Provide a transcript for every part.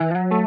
Oh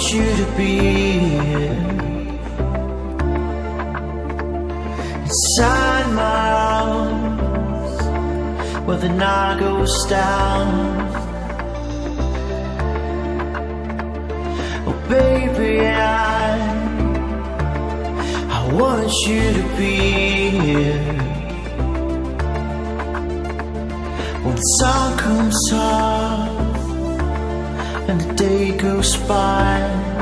I wanted you to be here. Inside my arms Where the night goes down. Oh baby, I I wanted you to be here. When the sun comes up and the day goes by